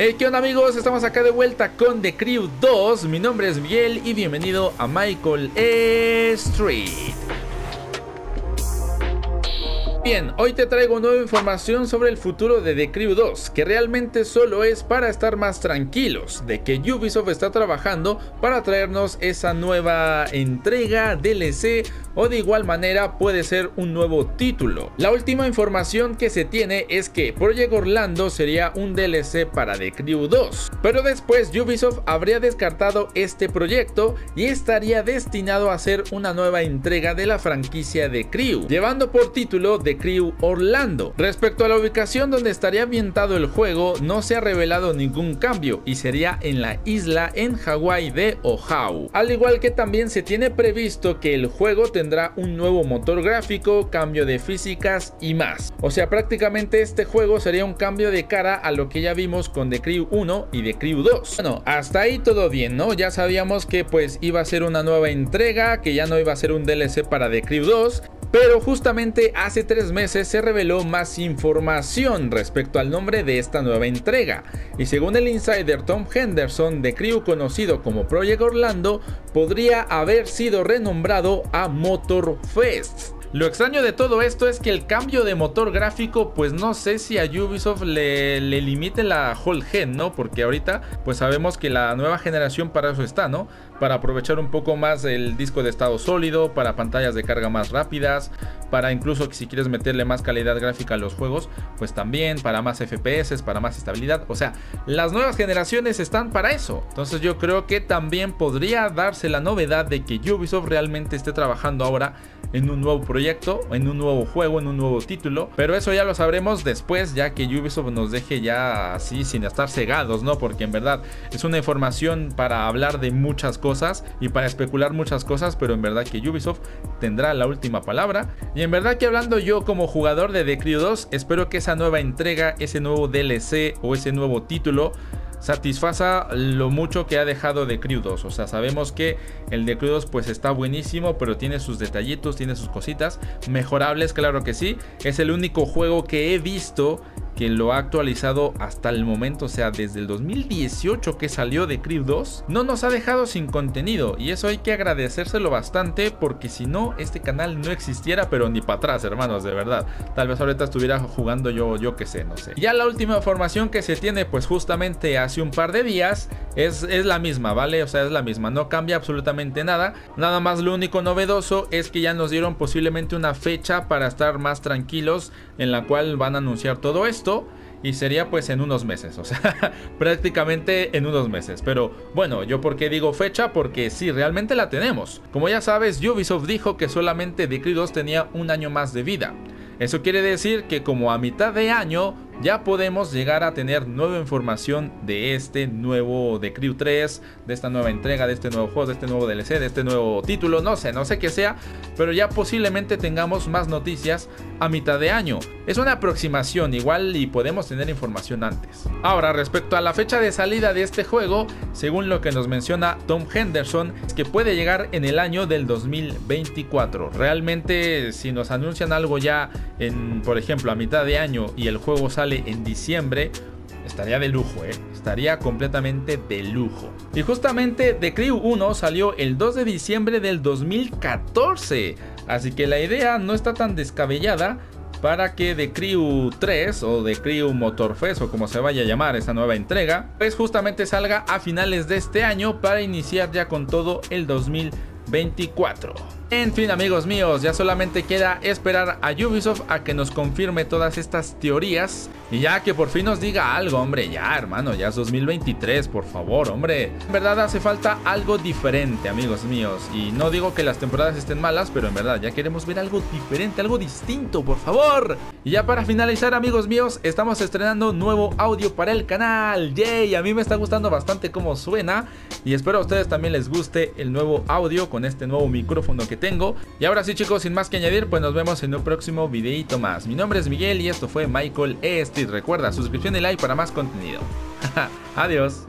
Hey, ¿qué onda amigos? Estamos acá de vuelta con The Crew 2. Mi nombre es Miguel y bienvenido a Michael Street. Bien, hoy te traigo nueva información sobre el futuro de The Crew 2, que realmente solo es para estar más tranquilos, de que Ubisoft está trabajando para traernos esa nueva entrega DLC o de igual manera puede ser un nuevo título. La última información que se tiene es que Project Orlando sería un DLC para The Crew 2, pero después Ubisoft habría descartado este proyecto y estaría destinado a ser una nueva entrega de la franquicia de Crew, llevando por título The Crew Orlando. Respecto a la ubicación donde estaría ambientado el juego, no se ha revelado ningún cambio y sería en la isla en Hawái de Oahu. Al igual que también se tiene previsto que el juego tendrá un nuevo motor gráfico, cambio de físicas y más. O sea, prácticamente este juego sería un cambio de cara a lo que ya vimos con The Crew 1 y The Crew 2. Bueno, hasta ahí todo bien, ¿no? Ya sabíamos que pues iba a ser una nueva entrega, que ya no iba a ser un DLC para The Crew 2 pero justamente hace tres meses se reveló más información respecto al nombre de esta nueva entrega. Y según el insider Tom Henderson, de Crew conocido como Project Orlando, podría haber sido renombrado a Motor Fest. Lo extraño de todo esto es que el cambio de motor gráfico, pues no sé si a Ubisoft le, limite la whole gen, ¿no? Porque ahorita, pues sabemos que la nueva generación para eso está, ¿no? Para aprovechar un poco más el disco de estado sólido, para pantallas de carga más rápidas, para incluso que si quieres meterle más calidad gráfica a los juegos, pues también, para más FPS, para más estabilidad. O sea, las nuevas generaciones están para eso. Entonces yo creo que también podría darse la novedad de que Ubisoft realmente esté trabajando ahora en un nuevo proyecto, en un nuevo juego, en un nuevo título. Pero eso ya lo sabremos después, ya que Ubisoft nos deje ya así sin estar cegados, ¿no? Porque en verdad es una información para hablar de muchas cosas y para especular muchas cosas, pero en verdad que Ubisoft tendrá la última palabra. Y en verdad que hablando yo como jugador de The Crew 2, espero que esa nueva entrega, ese nuevo DLC o ese nuevo título satisfaza lo mucho que ha dejado de Crew 2. O sea, sabemos que el de Crew 2 pues está buenísimo, pero tiene sus detallitos, tiene sus cositas mejorables, claro que sí. Es el único juego que he visto que lo ha actualizado hasta el momento, o sea, desde el 2018 que salió de Crew 2, no nos ha dejado sin contenido y eso hay que agradecérselo bastante porque si no, este canal no existiera, pero ni para atrás, hermanos, de verdad. Tal vez ahorita estuviera jugando yo, yo que sé, no sé. Ya la última información que se tiene, pues justamente hace un par de días, es, es la misma, ¿vale? O sea, es la misma, no cambia absolutamente nada. Nada más lo único novedoso es que ya nos dieron posiblemente una fecha para estar más tranquilos en la cual van a anunciar todo esto y sería pues en unos meses, o sea, prácticamente en unos meses. Pero bueno, yo por qué digo fecha, porque sí, realmente la tenemos. Como ya sabes, Ubisoft dijo que solamente The Crew 2 tenía un año más de vida. Eso quiere decir que como a mitad de año ya podemos llegar a tener nueva información de este nuevo de Crew 3, de esta nueva entrega, de este nuevo juego, de este nuevo DLC, de este nuevo título, no sé, no sé qué sea, pero ya posiblemente tengamos más noticias a mitad de año. Es una aproximación igual y podemos tener información antes. Ahora, respecto a la fecha de salida de este juego, según lo que nos menciona Tom Henderson, es que puede llegar en el año del 2024. Realmente, si nos anuncian algo ya en, por ejemplo, a mitad de año y el juego sale en diciembre, estaría de lujo, ¿eh? estaría completamente de lujo. Y justamente The Crew 1 salió el 2 de diciembre del 2014, así que la idea no está tan descabellada para que The Crew 3 o The Crew Motorfest o como se vaya a llamar esa nueva entrega, pues justamente salga a finales de este año para iniciar ya con todo el 2024. En fin amigos míos, ya solamente queda esperar a Ubisoft a que nos confirme todas estas teorías y ya que por fin nos diga algo, hombre, ya hermano, ya es 2023, por favor, hombre. En verdad hace falta algo diferente amigos míos y no digo que las temporadas estén malas, pero en verdad ya queremos ver algo diferente, algo distinto, por favor. Y ya para finalizar amigos míos, estamos estrenando nuevo audio para el canal, yay, a mí me está gustando bastante cómo suena y espero a ustedes también les guste el nuevo audio con este nuevo micrófono que tengo. Y ahora sí chicos, sin más que añadir, pues nos vemos en un próximo videito más. Mi nombre es Miguel y esto fue Michael Street. Recuerda, suscripción y like para más contenido. Adiós.